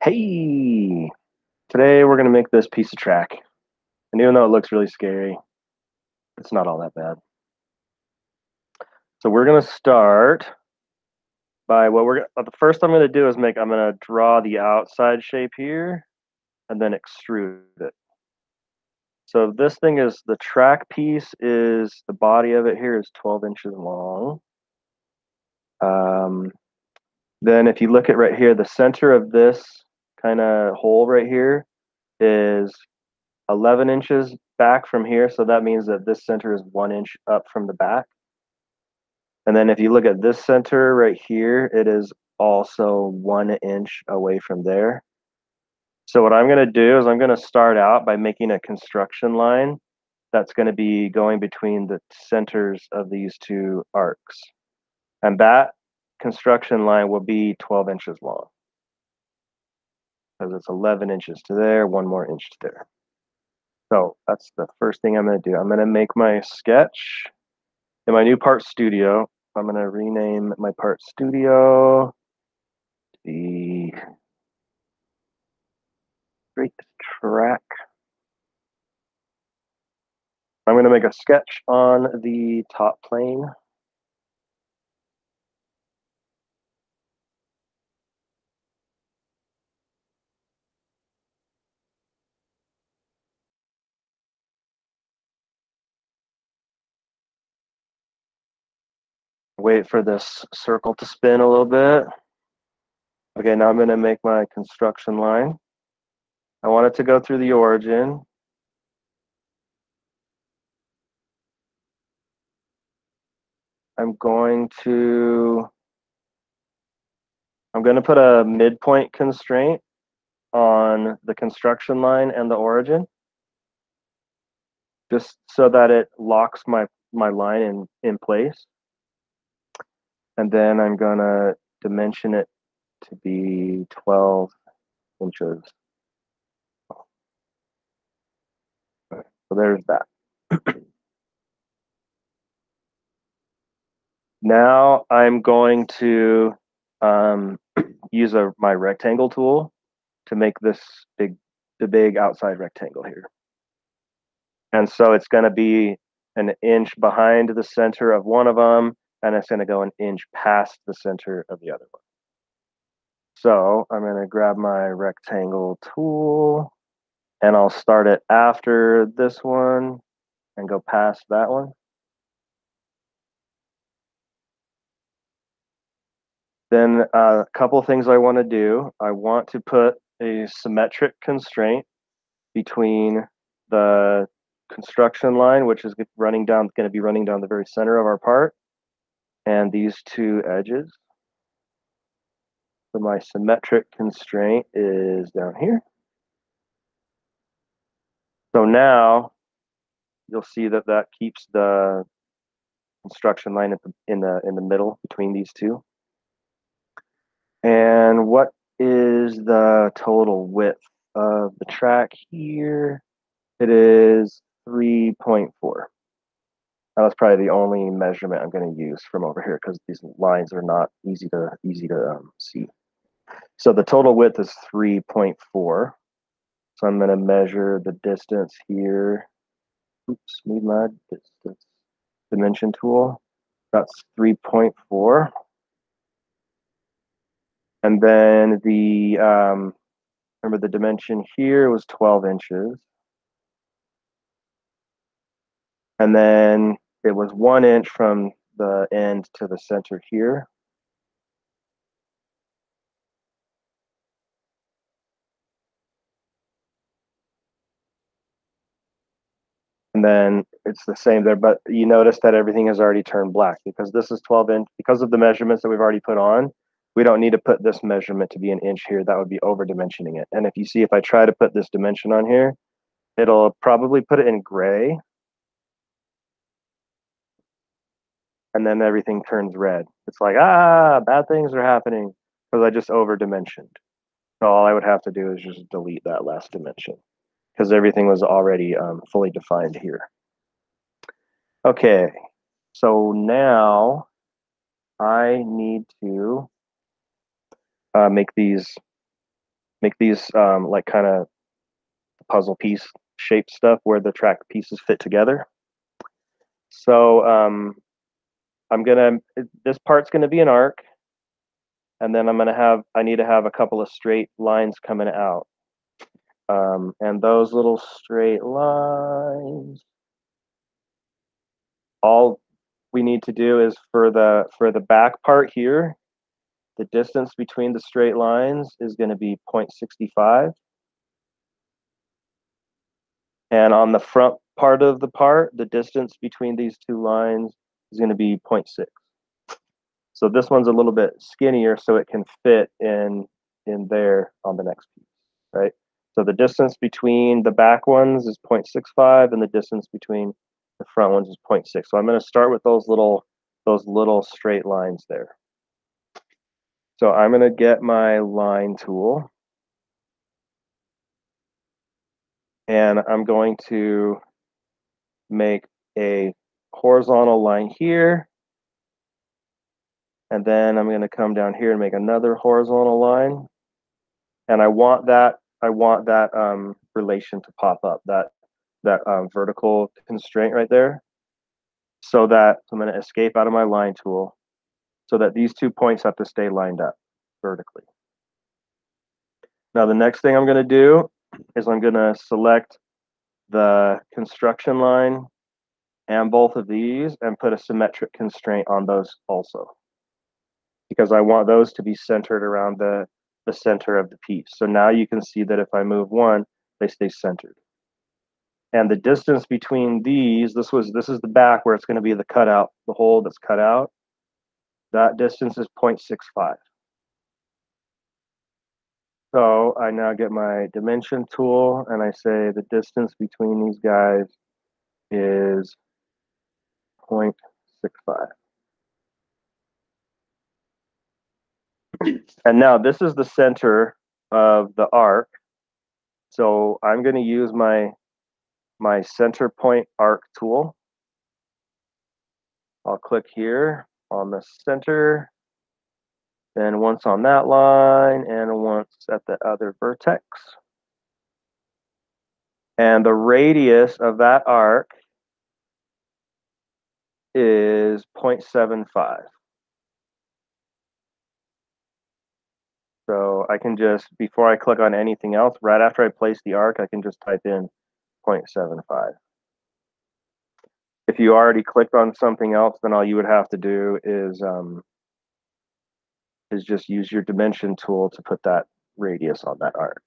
Hey, today we're gonna make this piece of track. And even though it looks really scary, it's not all that bad. So we're gonna start by what we're uh, the first I'm gonna do is make I'm gonna draw the outside shape here and then extrude it. So this thing is the track piece is the body of it here is 12 inches long. Um, then if you look at right here, the center of this kind of hole right here is 11 inches back from here. So that means that this center is one inch up from the back. And then if you look at this center right here, it is also one inch away from there. So what I'm going to do is I'm going to start out by making a construction line that's going to be going between the centers of these two arcs. And that construction line will be 12 inches long because it's 11 inches to there, one more inch to there. So that's the first thing I'm going to do. I'm going to make my sketch in my new part studio. I'm going to rename my part studio to be straight track. I'm going to make a sketch on the top plane. Wait for this circle to spin a little bit. Okay, now I'm going to make my construction line. I want it to go through the origin. I'm going to I'm going to put a midpoint constraint on the construction line and the origin just so that it locks my my line in in place and then I'm gonna dimension it to be 12 inches. So there's that. now I'm going to um, use a, my rectangle tool to make this big, the big outside rectangle here. And so it's going to be an inch behind the center of one of them and it's going to go an inch past the center of the other one. So I'm going to grab my rectangle tool and I'll start it after this one and go past that one. Then uh, a couple things I want to do. I want to put a symmetric constraint between the construction line, which is running down, going to be running down the very center of our part, and these two edges. So my symmetric constraint is down here. So now you'll see that that keeps the construction line the, in the in the middle between these two. And what is the total width of the track here? It is 3.4. That was probably the only measurement I'm going to use from over here because these lines are not easy to easy to um, see. So the total width is 3.4. So I'm going to measure the distance here. Oops, need my distance dimension tool. That's 3.4. And then the, um, remember the dimension here was 12 inches. And then it was one inch from the end to the center here. And then it's the same there, but you notice that everything has already turned black because this is 12 inch, because of the measurements that we've already put on, we don't need to put this measurement to be an inch here. That would be over dimensioning it. And if you see, if I try to put this dimension on here, it'll probably put it in gray and then everything turns red. It's like, ah, bad things are happening because I just over dimensioned. So all I would have to do is just delete that last dimension because everything was already um, fully defined here. Okay, so now I need to uh, make these make these um, like kind of puzzle piece shaped stuff where the track pieces fit together. So um, I'm gonna, this part's gonna be an arc, and then I'm gonna have, I need to have a couple of straight lines coming out. Um, and those little straight lines, all we need to do is for the, for the back part here, the distance between the straight lines is gonna be 0.65. And on the front part of the part, the distance between these two lines is going to be 0.6. So this one's a little bit skinnier so it can fit in in there on the next piece, right? So the distance between the back ones is 0.65 and the distance between the front ones is 0.6. So I'm going to start with those little those little straight lines there. So I'm going to get my line tool and I'm going to make a horizontal line here. And then I'm going to come down here and make another horizontal line. And I want that I want that um, relation to pop up that that um, vertical constraint right there. So that I'm going to escape out of my line tool so that these two points have to stay lined up vertically. Now the next thing I'm going to do is I'm going to select the construction line and both of these and put a symmetric constraint on those also because I want those to be centered around the, the center of the piece. So now you can see that if I move one, they stay centered. And the distance between these, this was this is the back where it's going to be the cutout, the hole that's cut out. That distance is 0.65. So I now get my dimension tool and I say the distance between these guys is 0.65. And now this is the center of the arc. So I'm going to use my my center point arc tool. I'll click here on the center then once on that line and once at the other vertex. And the radius of that arc is 0.75. So I can just, before I click on anything else, right after I place the arc, I can just type in 0.75. If you already clicked on something else, then all you would have to do is um, is just use your dimension tool to put that radius on that arc.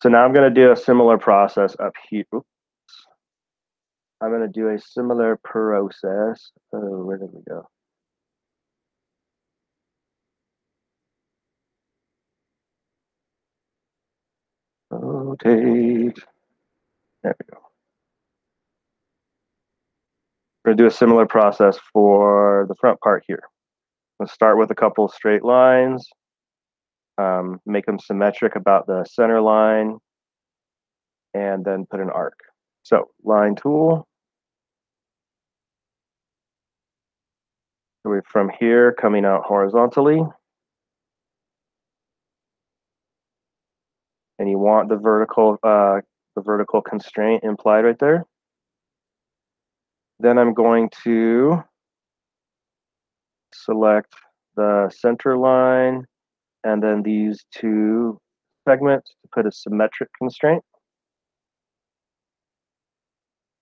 So now I'm going to do a similar process up here. Oops. I'm going to do a similar process. Oh, where did we go? Rotate. There we go. We're going to do a similar process for the front part here. Let's start with a couple straight lines, um, make them symmetric about the center line, and then put an arc. So line tool. We from here coming out horizontally. And you want the vertical uh, the vertical constraint implied right there. Then I'm going to select the center line and then these two segments to put a symmetric constraint.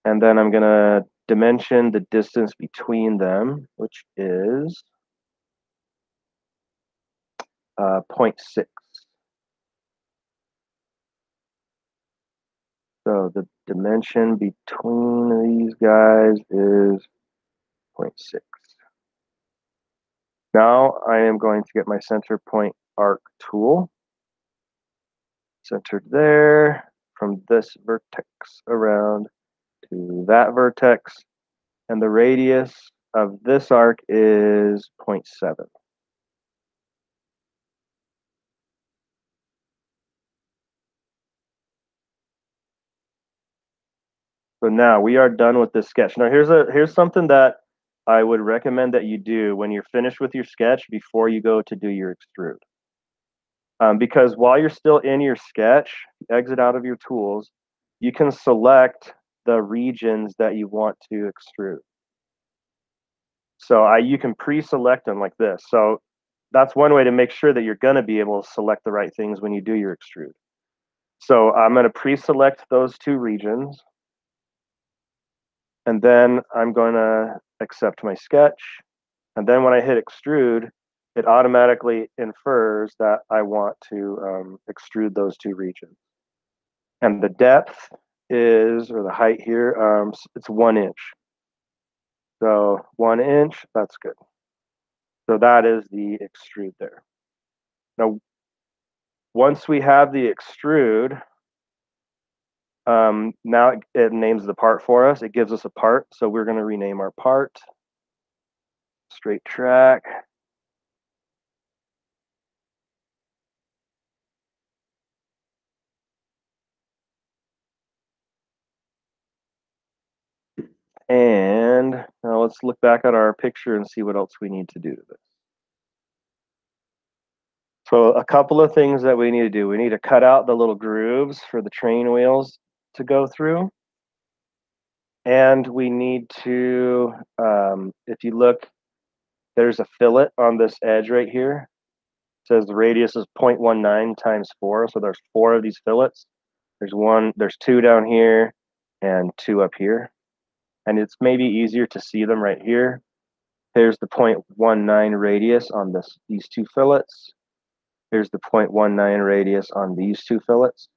And then I'm going to dimension the distance between them, which is uh, 0.6. So the dimension between these guys is 0.6. Now I am going to get my center point arc tool, centered there, from this vertex around to that vertex, and the radius of this arc is 0.7. So now we are done with this sketch. Now here's a here's something that I would recommend that you do when you're finished with your sketch before you go to do your extrude. Um, because while you're still in your sketch, exit out of your tools, you can select the regions that you want to extrude. So I, you can pre-select them like this. So that's one way to make sure that you're going to be able to select the right things when you do your extrude. So I'm going to pre-select those two regions. And then I'm going to accept my sketch. And then when I hit extrude, it automatically infers that I want to um, extrude those two regions. And the depth is, or the height here, um, it's one inch. So one inch, that's good. So that is the extrude there. Now, once we have the extrude, um, now it, it names the part for us. It gives us a part. So we're going to rename our part. Straight track. And now let's look back at our picture and see what else we need to do to this. So a couple of things that we need to do. We need to cut out the little grooves for the train wheels to go through. And we need to, um, if you look, there's a fillet on this edge right here. It says the radius is 0.19 times four. So there's four of these fillets. There's one, there's two down here and two up here and it's maybe easier to see them right here. There's the 0.19 radius on this these two fillets. Here's the 0.19 radius on these two fillets.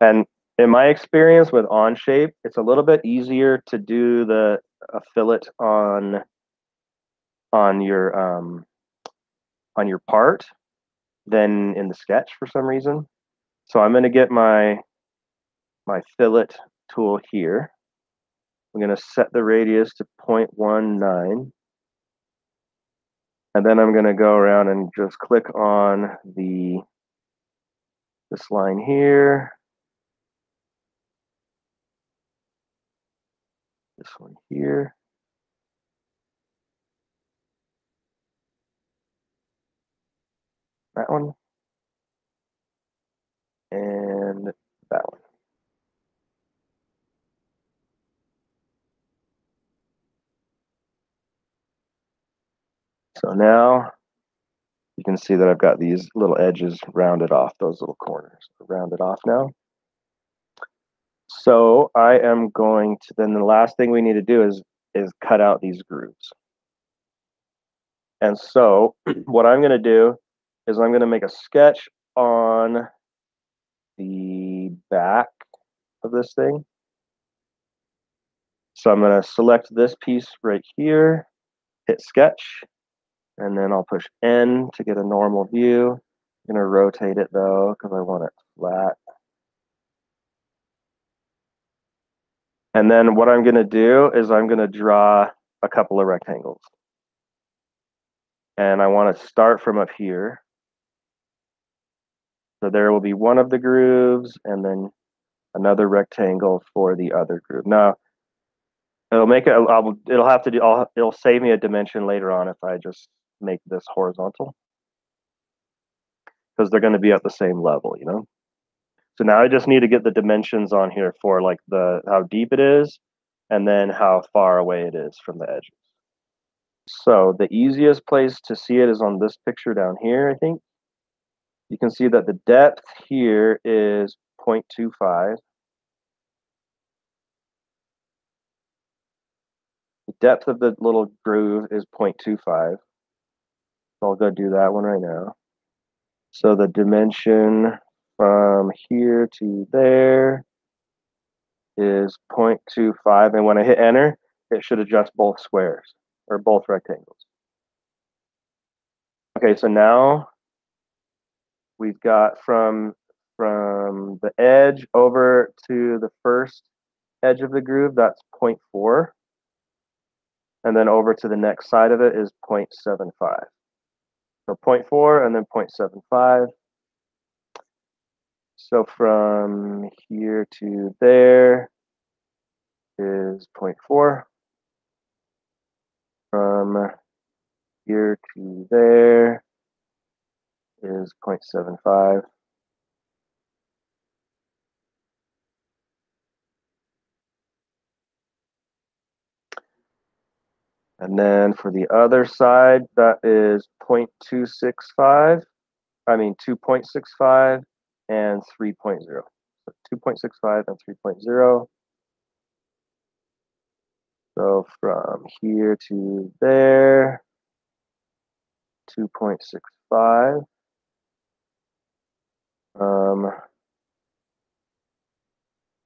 And in my experience with Onshape, it's a little bit easier to do the a fillet on on your um, on your part than in the sketch for some reason. So I'm going to get my my fillet tool here. I'm going to set the radius to 0.19. And then I'm going to go around and just click on the this line here. This one here. That one. And that one. Now you can see that I've got these little edges rounded off, those little corners rounded off now. So I am going to, then the last thing we need to do is, is cut out these grooves. And so what I'm going to do is I'm going to make a sketch on the back of this thing. So I'm going to select this piece right here, hit sketch, and then I'll push N to get a normal view. I'm gonna rotate it though, because I want it flat. And then what I'm gonna do is I'm gonna draw a couple of rectangles. And I wanna start from up here. So there will be one of the grooves and then another rectangle for the other groove. Now, it'll make it, I'll, it'll have to do, I'll, it'll save me a dimension later on if I just make this horizontal because they're going to be at the same level, you know? So now I just need to get the dimensions on here for like the how deep it is and then how far away it is from the edges. So the easiest place to see it is on this picture down here, I think. You can see that the depth here is 0.25. The depth of the little groove is 0.25. I'll go do that one right now. So the dimension from here to there is 0.25. And when I hit enter, it should adjust both squares or both rectangles. Okay, so now we've got from from the edge over to the first edge of the groove, that's 0.4. And then over to the next side of it is 0.75. So 0.4 and then 0.75. So from here to there is 0.4. From here to there is 0.75. And then for the other side, that is 0.265, I mean 2.65 and 3.0. So 2.65 and 3.0. So from here to there, 2.65. Um,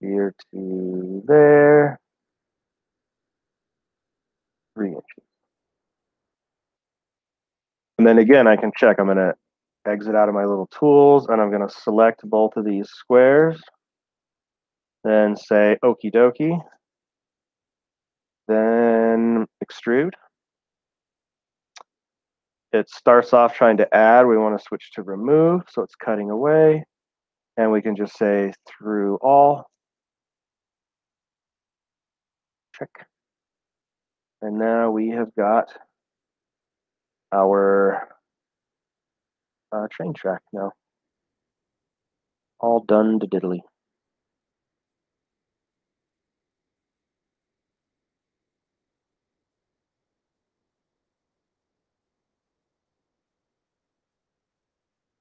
here to there, three inches. And then again, I can check. I'm going to exit out of my little tools and I'm going to select both of these squares. Then say okie dokie. Then extrude. It starts off trying to add. We want to switch to remove. So it's cutting away. And we can just say through all. Check. And now we have got our uh, train track now. All done to diddly.